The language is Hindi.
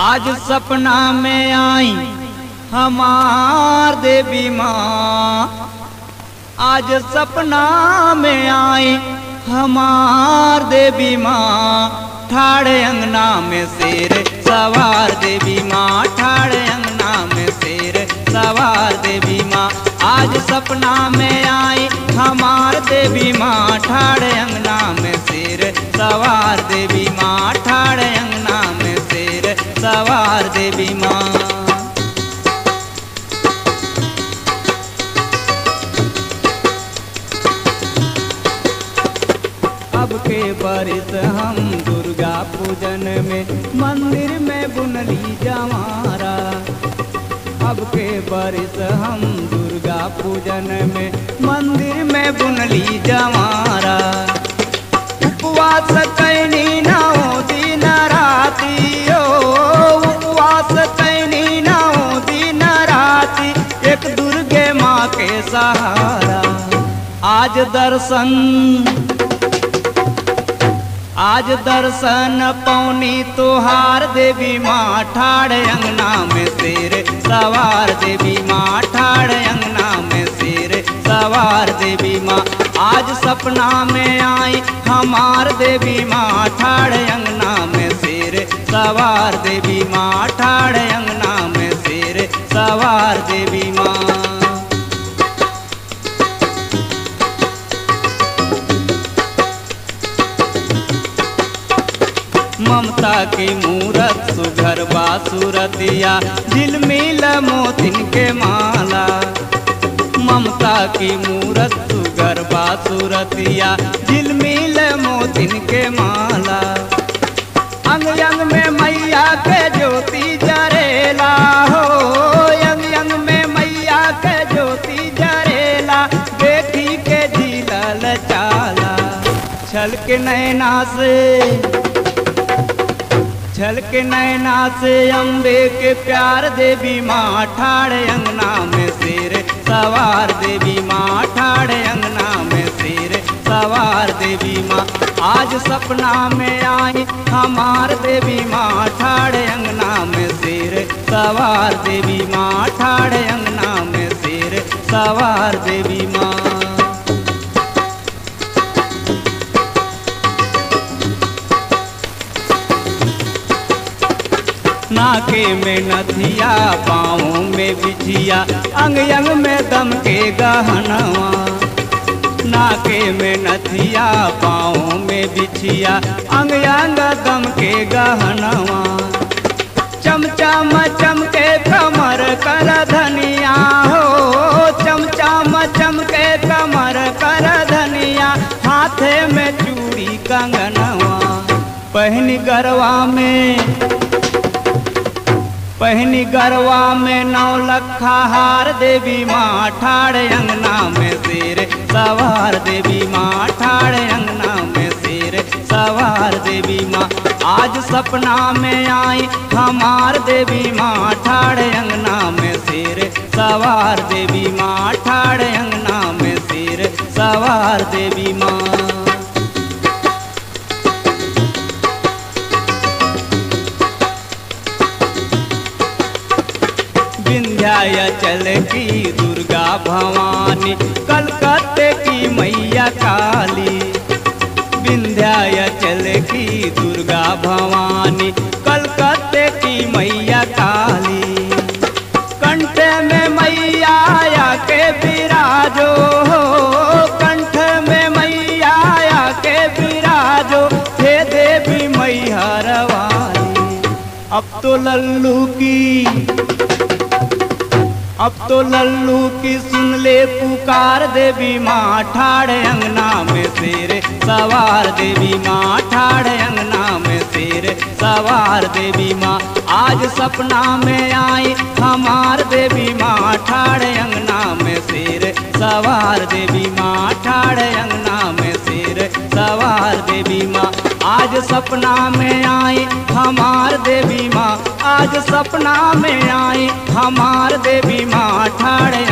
आज सपना में आई हमार देवी माँ। आज सपना में आई हमार देवी माँ। ठाड़े अंगना में शेर, सवार देवी माँ। ठाड़े अंगना में शेर, सवार देवी माँ। आज सपना में आई हमार देवी माँ। ठाड़े अंगना में शेर, सवार देवी माँ। ठाड़े सवार देवी माँ। अब के हम दुर्गा पूजन में मंदिर में बुनली जमारा अब के बरिस हम दुर्गा पूजन में मंदिर में बुनली जमारा उपवास कैनी नौ दिन सहारा आज दर्शन आज दर्शन पौनी तोहार देवी माँ ठाड़ अंगना में शेर सवार देवी माँ ठाड़ अंगना में शेर सवार देवी माँ, आज सपना में आई हमार देवी माँ ठाड़ अंगना में शेर सवार देवी माँ ठाड़ अंगना में शेर सवार देवी ममता की मूरत, सुघर बासुरतिया झिलमिल मोतिन के माला। ममता की मूरत, सुघर बासुरतिया झिलमिल मोतिन के माला। अंग अंग में मैया के ज्योति जरेला, हो अंग अंग में मैया के ज्योति जरेला, बेटी के झीलल चाला। छल के नैना से छल के नैना से अम्बे के प्यार देवी माँ, ठाड़े अंगना में शेर सवार देवी माँ, ठाड़े अंगना में शेर सवार देवी माँ, आज सपना में आई हमार देवी माँ, ठाड़े अंगना में शेर सवार देवी माँ, ठाड़े अंगना में शेर सवार देवी माँ में नथिया पाँव में बिछिया अंग अंग में दम के गहनवा। नाके में नथिया पाँव में बिछिया अंग अंग दम के गहनवा। चमचम चमके कमर कर धनिया हो चमचम चमके कमर कर धनिया, हाथे में चूड़ी कंगनवा। पहनी गरवा में पहनी गरवा में नौ लखा हार देवी माँ ठाड़े अंगना में शेर। सवार देवी माँ ठाड़े अंगना में शेर। सवार देवी माँ, आज सपना में आई हमार देवी माँ ठाड़े अंगना में शेर। सवार देवी माँ ठाड़े अंगना में शेर। सवार देवी माँ विंध्याचल की दुर्गा भवानी, कलकत्ते की मैया काली। विंध्याचल की दुर्गा भवानी, कलकत्ते की मैया काली। कंठ में मैया के विराजो, कंठ में मैया के विराजो हे देवी मैहर वाली। अब तो लल्लू की अब तो लल्लू की सुन ले, पुकार देवी माँ, ठाड़ अंगना में शेर। सवार देवी माँ, ठाड़ अंगना में शेर। सवार देवी माँ, आज सपना में आई। हमार देवी माँ, ठाड़ अंगना में शेर। सवार देवी माँ, ठाड़े अंगना में शेर। सवार देवी माँ, आज सपना में आई। हमार देवी माँ आज सपना में आई हमार देवी माँ ठाड़े।